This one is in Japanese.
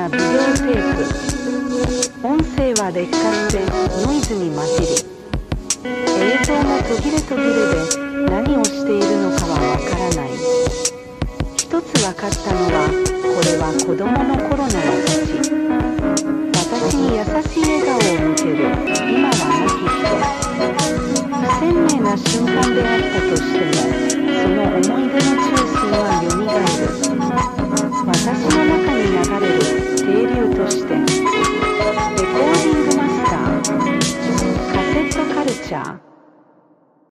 なビデオテープ。音声は劣化してノイズに混じり映像も途切れ途切れで何をしているのかはわからない。一つ分かったのはこれは子供の頃の私。私に優しい笑顔を向ける。今は亡き人不鮮明な瞬間であったとしてもその思い出の中心はよみがえる。já.